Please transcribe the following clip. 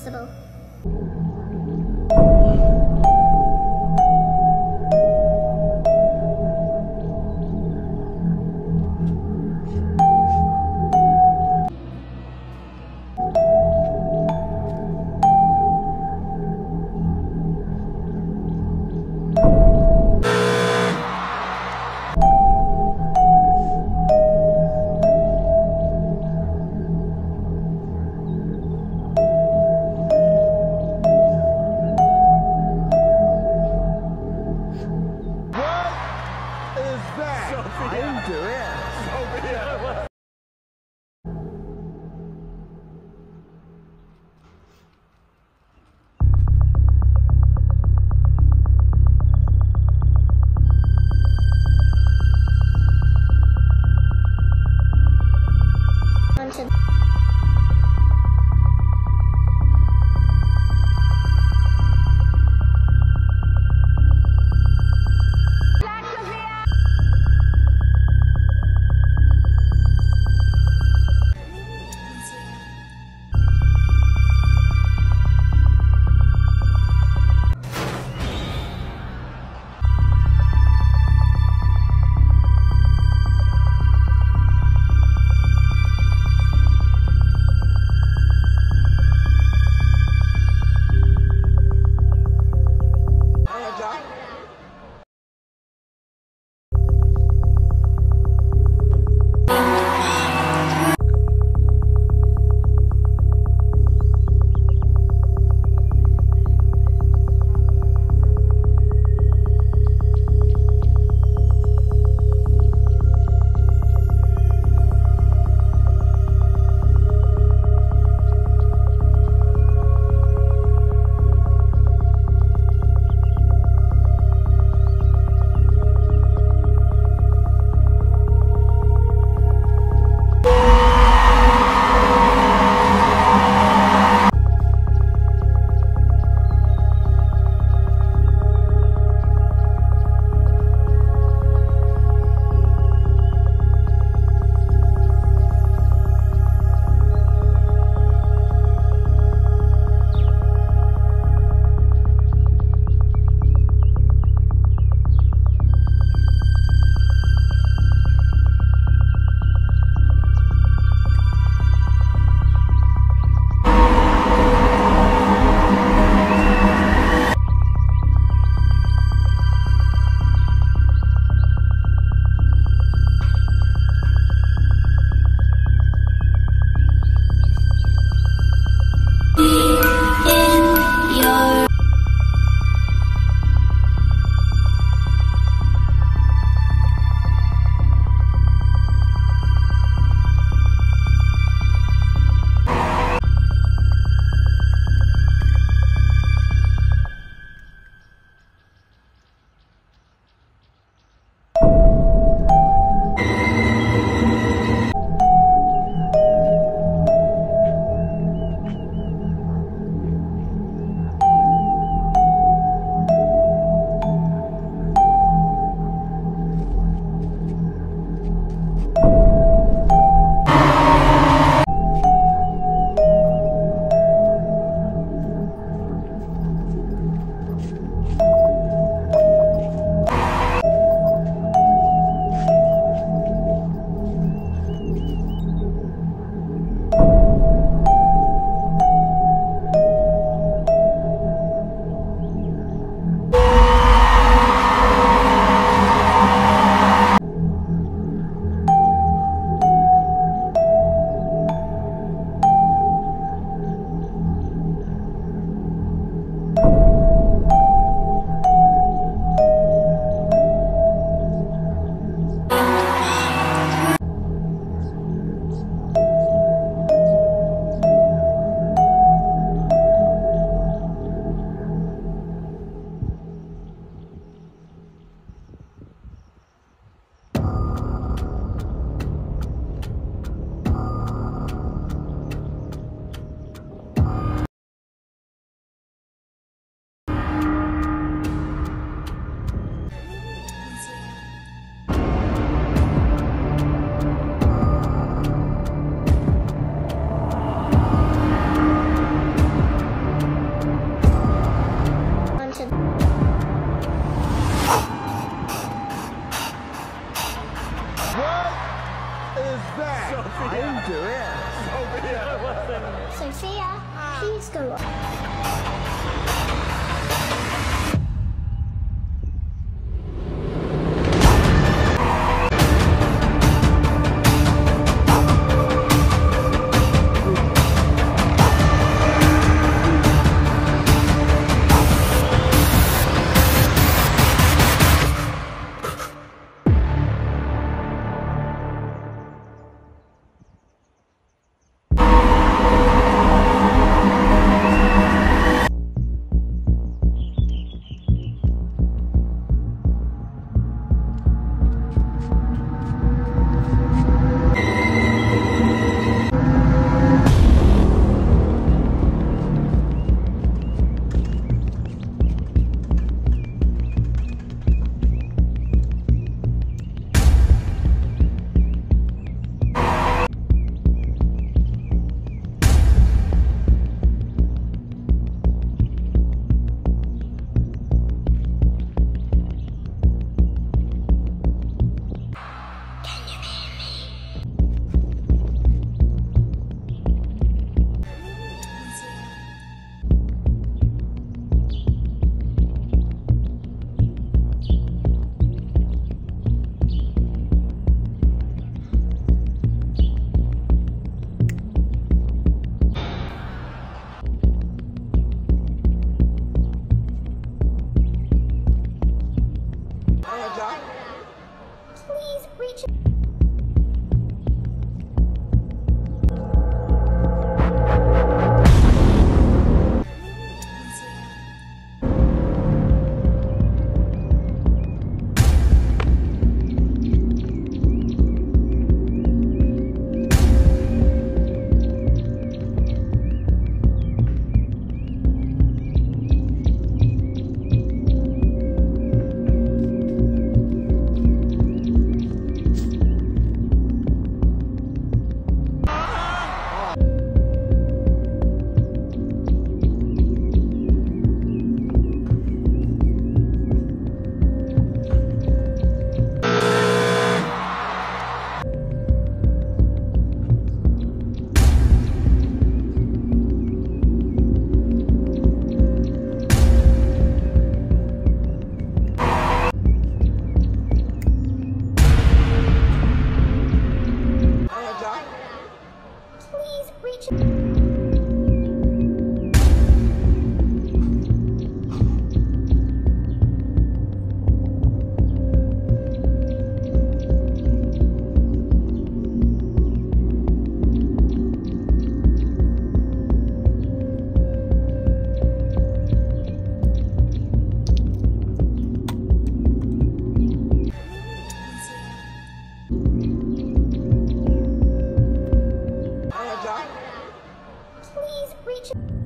possible. that? So be it. So be it. reach.